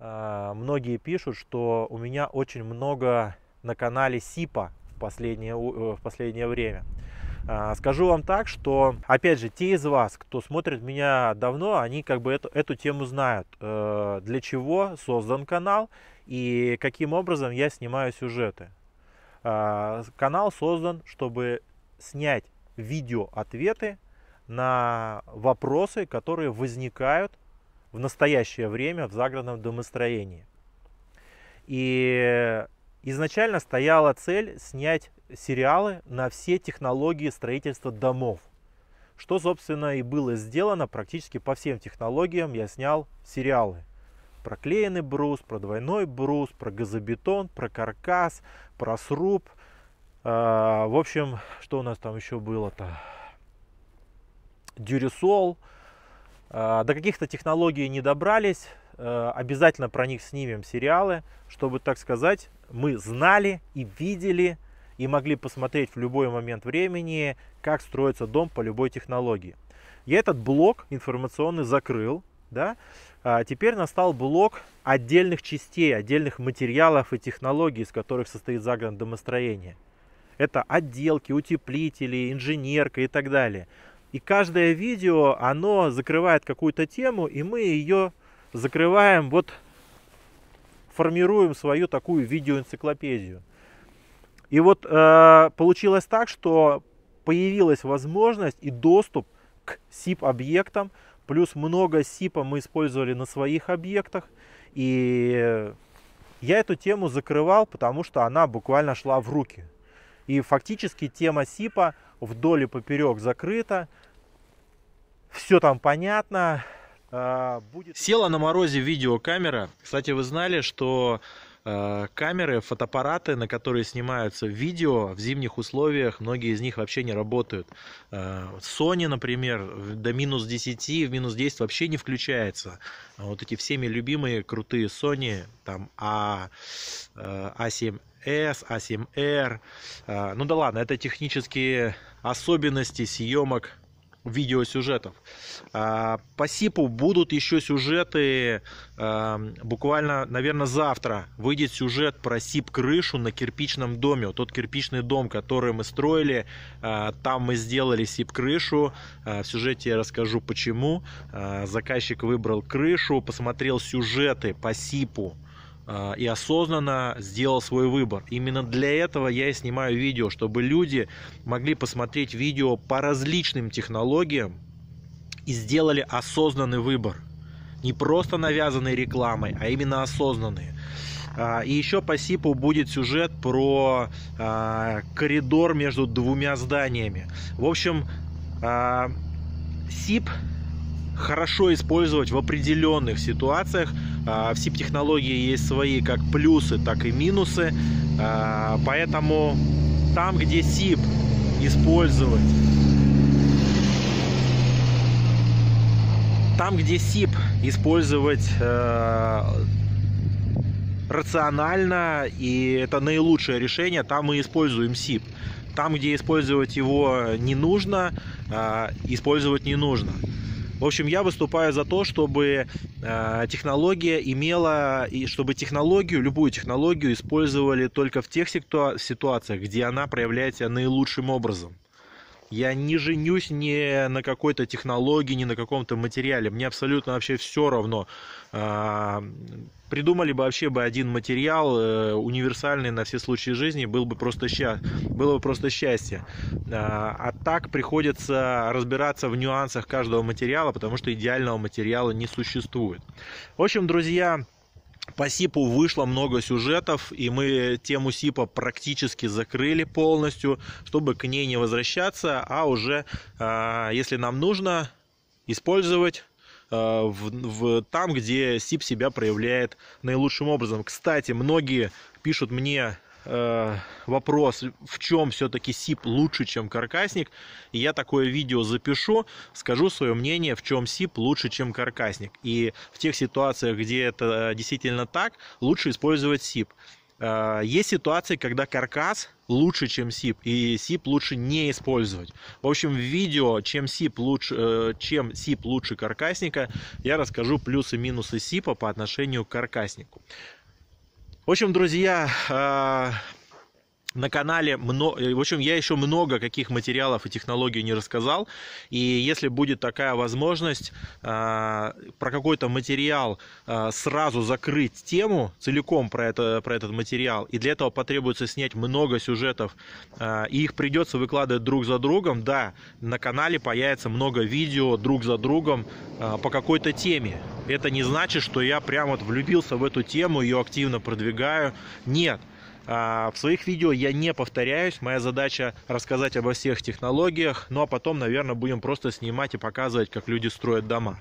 А, многие пишут, что у меня очень много на канале СИПа в последнее, э, в последнее время. А, скажу вам так, что, опять же, те из вас, кто смотрит меня давно, они как бы эту, эту тему знают, э, для чего создан канал и каким образом я снимаю сюжеты. А, канал создан, чтобы снять видео-ответы на вопросы, которые возникают в настоящее время в загородном домостроении. И изначально стояла цель снять сериалы на все технологии строительства домов. Что, собственно, и было сделано практически по всем технологиям. Я снял сериалы. Про клеенный брус, про двойной брус, про газобетон, про каркас, про сруб. А, в общем, что у нас там еще было-то? Дюрисол. А, до каких-то технологий не добрались. А, обязательно про них снимем сериалы, чтобы, так сказать, мы знали и видели и могли посмотреть в любой момент времени, как строится дом по любой технологии. Я этот блок информационный закрыл, да, а теперь настал блок отдельных частей, отдельных материалов и технологий, из которых состоит загородное домостроение. Это отделки, утеплители, инженерка и так далее. И каждое видео, оно закрывает какую-то тему, и мы ее закрываем, вот формируем свою такую видеоэнциклопедию. И вот э, получилось так, что появилась возможность и доступ к SIP-объектам, плюс много SIP мы использовали на своих объектах. И я эту тему закрывал, потому что она буквально шла в руки. И фактически тема СИПа вдоль и поперек закрыта. Все там понятно. А, будет... Села на морозе видеокамера. Кстати, вы знали, что э, камеры, фотоаппараты, на которые снимаются видео в зимних условиях, многие из них вообще не работают. Э, Sony, например, до минус 10, в минус 10 вообще не включается. Вот эти всеми любимые крутые Sony, там А, А7 S, A7R. А, ну да ладно, это технические особенности съемок видеосюжетов. А, по СИПу будут еще сюжеты, а, буквально, наверное, завтра выйдет сюжет про СИП-крышу на кирпичном доме. Тот кирпичный дом, который мы строили, там мы сделали СИП-крышу. В сюжете я расскажу почему. Заказчик выбрал крышу, посмотрел сюжеты по СИПу а, и осознанно сделал свой выбор. Именно для этого я и снимаю видео, чтобы люди могли посмотреть видео по различным технологиям и сделали осознанный выбор. Не просто навязанный рекламой, а именно осознанный. А, и еще по СИПу будет сюжет про а, коридор между двумя зданиями. В общем, СИП хорошо использовать в определенных ситуациях. А, в SIP-технологии есть свои как плюсы, так и минусы. А, поэтому там, где SIP использовать там, где SIP использовать э, рационально и это наилучшее решение, там мы используем SIP. Там, где использовать его не нужно, э, использовать не нужно. В общем, я выступаю за то, чтобы э, технология имела, и чтобы технологию, любую технологию использовали только в тех ситуациях, где она проявляет себя наилучшим образом. Я не женюсь ни на какой-то технологии, ни на каком-то материале. Мне абсолютно вообще все равно. А, придумали бы вообще бы один материал э, универсальный на все случаи жизни, был бы просто счастье, было бы просто счастье. А, а так приходится разбираться в нюансах каждого материала, потому что идеального материала не существует. В общем, друзья, по СИПу вышло много сюжетов, и мы тему СИПа практически закрыли полностью, чтобы к ней не возвращаться, а уже, а, если нам нужно, использовать а, в, в, там, где СИП себя проявляет наилучшим образом. Кстати, многие пишут мне Э, вопрос, в чем все-таки СИП лучше, чем каркасник. И я такое видео запишу, скажу свое мнение, в чем СИП лучше, чем каркасник. И в тех ситуациях, где это действительно так, лучше использовать СИП. Э, есть ситуации, когда каркас лучше, чем SIP, и SIP лучше не использовать. В общем, в видео, чем SIP лучше, э, чем SIP лучше каркасника, я расскажу плюсы и минусы SIP по отношению к каркаснику. В общем, друзья, э, на канале, в общем, я еще много каких материалов и технологий не рассказал, и если будет такая возможность э, про какой-то материал э, сразу закрыть тему целиком про, это, про этот материал, и для этого потребуется снять много сюжетов, э, и их придется выкладывать друг за другом, да, на канале появится много видео друг за другом по какой-то теме. Это не значит, что я прям вот влюбился в эту тему, ее активно продвигаю. Нет. А, в своих видео я не повторяюсь. Моя задача рассказать обо всех технологиях. Ну а потом, наверное, будем просто снимать и показывать, как люди строят дома.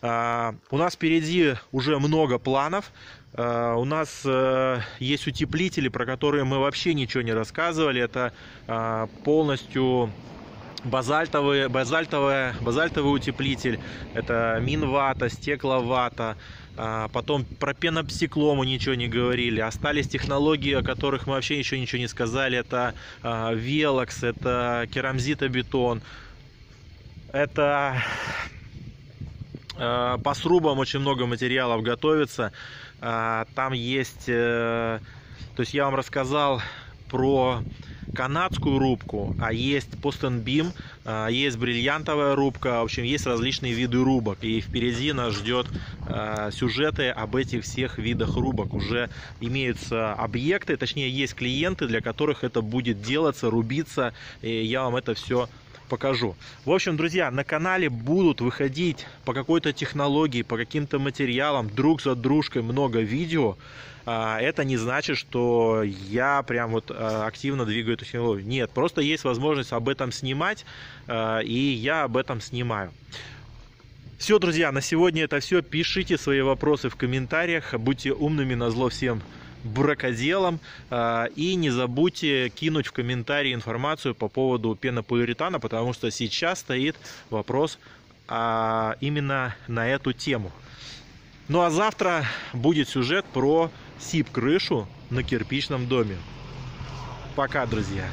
А, у нас впереди уже много планов. А, у нас э, есть утеплители, про которые мы вообще ничего не рассказывали. Это полностью базальтовый, базальтовый, базальтовый утеплитель. Это минвата, стекловата. А, потом про пенопсикло мы ничего не говорили. Остались технологии, о которых мы вообще еще ничего не сказали. Это а, велокс, это керамзитобетон. Это а, по срубам очень много материалов готовится. Там есть... Э, то есть я вам рассказал про канадскую рубку, а есть постенбим, а, есть бриллиантовая рубка, в общем, есть различные виды рубок. И впереди нас ждет а, сюжеты об этих всех видах рубок. Уже имеются объекты, точнее, есть клиенты, для которых это будет делаться, рубиться. И я вам это все покажу. В общем, друзья, на канале будут выходить по какой-то технологии, по каким-то материалам, друг за дружкой много видео. А, это не значит, что я прям вот а, активно двигаю эту технологию. Нет, просто есть возможность об этом снимать, а, и я об этом снимаю. Все, друзья, на сегодня это все. Пишите свои вопросы в комментариях. Будьте умными на зло всем бракоделом. И не забудьте кинуть в комментарии информацию по поводу пенополиуретана, потому что сейчас стоит вопрос именно на эту тему. Ну а завтра будет сюжет про СИП-крышу на кирпичном доме. Пока, друзья!